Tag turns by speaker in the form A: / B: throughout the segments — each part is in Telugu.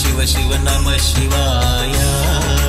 A: शिव शिव नमः शिवाय।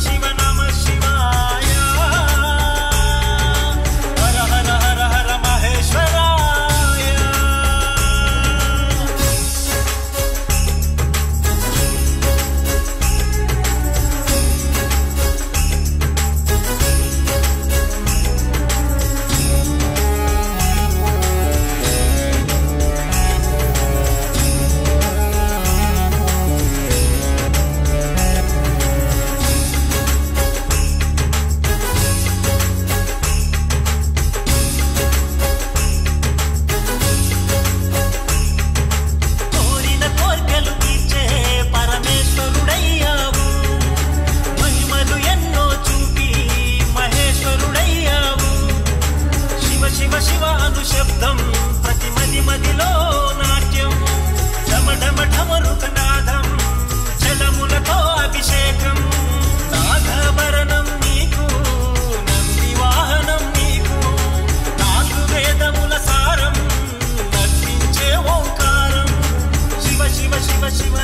A: Shiva. శబ్దం ప్రతి మది మదిలో నాట్యం. డమడమ ఢమరుక నాదం జలములతో అభిషేకం. నాగభరణం నీకు నంది వాహనం నీకు నాకు వేదముల సారం నర్తించే ఓంకారం. శివ శివ శివ శివ